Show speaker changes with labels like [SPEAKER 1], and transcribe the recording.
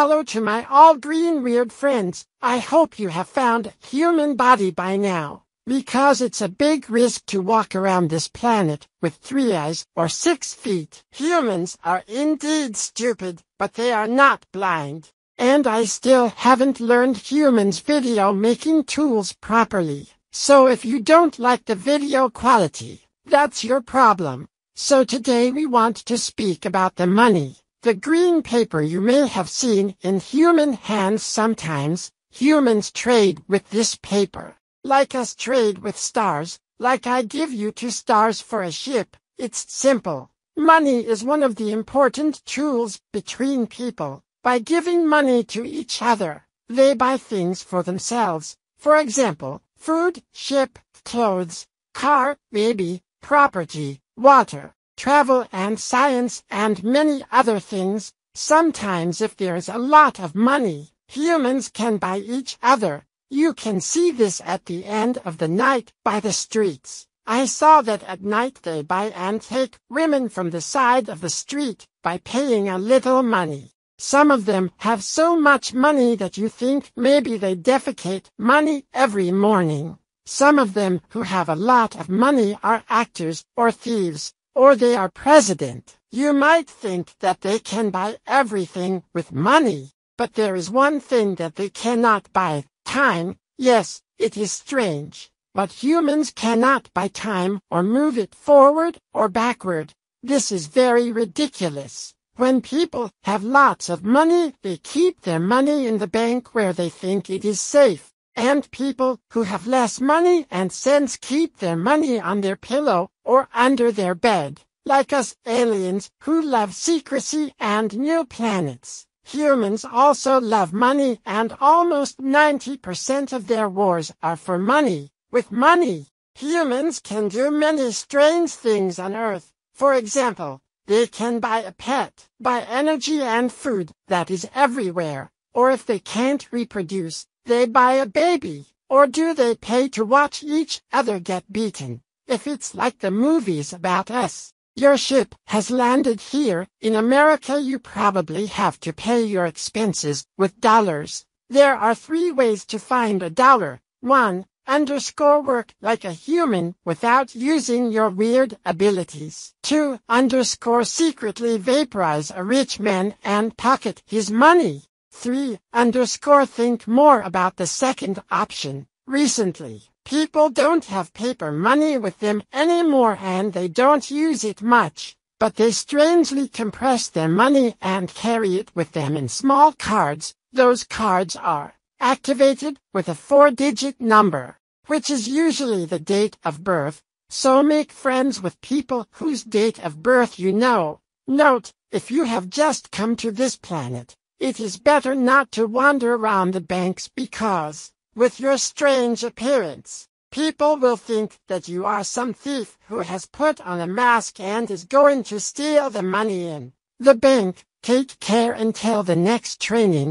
[SPEAKER 1] Hello to my all green weird friends. I hope you have found human body by now. Because it's a big risk to walk around this planet with three eyes or six feet. Humans are indeed stupid, but they are not blind. And I still haven't learned humans video making tools properly. So if you don't like the video quality, that's your problem. So today we want to speak about the money. The green paper you may have seen in human hands sometimes, humans trade with this paper. Like us trade with stars, like I give you two stars for a ship, it's simple. Money is one of the important tools between people. By giving money to each other, they buy things for themselves. For example, food, ship, clothes, car, baby, property, water travel and science and many other things. Sometimes if there's a lot of money, humans can buy each other. You can see this at the end of the night by the streets. I saw that at night they buy and take women from the side of the street by paying a little money. Some of them have so much money that you think maybe they defecate money every morning. Some of them who have a lot of money are actors or thieves or they are president. You might think that they can buy everything with money, but there is one thing that they cannot buy, time. Yes, it is strange, but humans cannot buy time or move it forward or backward. This is very ridiculous. When people have lots of money, they keep their money in the bank where they think it is safe. And people who have less money and sense keep their money on their pillow or under their bed, like us aliens who love secrecy and new planets. Humans also love money and almost 90% of their wars are for money. With money, humans can do many strange things on Earth. For example, they can buy a pet, buy energy and food that is everywhere, or if they can't reproduce, they buy a baby? Or do they pay to watch each other get beaten? If it's like the movies about us, your ship has landed here, in America you probably have to pay your expenses with dollars. There are three ways to find a dollar. 1. Underscore work like a human without using your weird abilities. 2. Underscore secretly vaporize a rich man and pocket his money. 3. Underscore think more about the second option. Recently, people don't have paper money with them anymore and they don't use it much, but they strangely compress their money and carry it with them in small cards. Those cards are activated with a four-digit number, which is usually the date of birth, so make friends with people whose date of birth you know. Note, if you have just come to this planet, it is better not to wander around the banks because, with your strange appearance, people will think that you are some thief who has put on a mask and is going to steal the money in the bank. Take care until the next training.